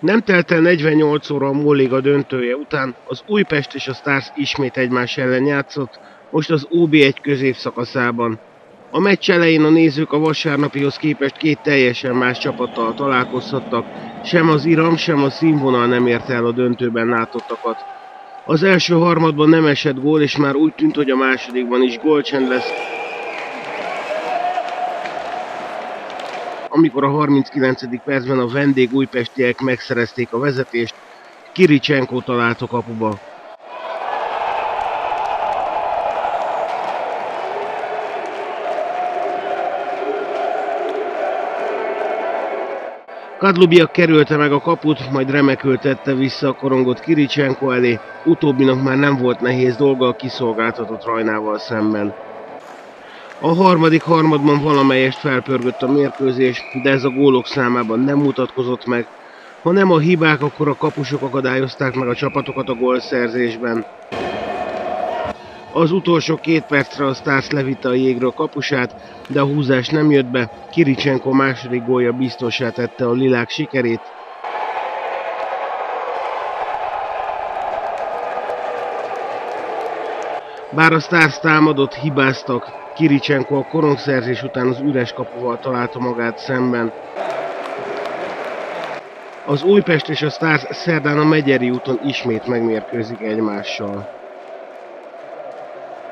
Nem telt el 48 óra a Móliga döntője után, az Újpest és a Stars ismét egymás ellen játszott, most az OB1 középszakaszában. A meccs elején a nézők a vasárnapihoz képest két teljesen más csapattal találkozhattak, sem az iram, sem a színvonal nem érte el a döntőben látottakat. Az első harmadban nem esett gól, és már úgy tűnt, hogy a másodikban is gólcsend lesz, amikor a 39. percben a vendég újpestiek megszerezték a vezetést, Kiricsenko talált a kapuba. Kadlubiak kerülte meg a kaput, majd remekül tette vissza a korongot Kiricsenko elé, utóbbinak már nem volt nehéz dolga a kiszolgáltatott rajnával szemben. A harmadik harmadban valamelyest felpörgött a mérkőzés, de ez a gólok számában nem mutatkozott meg. Ha nem a hibák, akkor a kapusok akadályozták meg a csapatokat a gólszerzésben. Az utolsó két percre a Stars levitte a jégről kapusát, de a húzás nem jött be, Kiricsenko második gólja biztosá tette a lilák sikerét, Bár a Stars támadott, hibáztak, Kiricsenko a korongszerzés után az üres kapuval találta magát szemben. Az Újpest és a Stars szerdán a Megyeri úton ismét megmérkőzik egymással.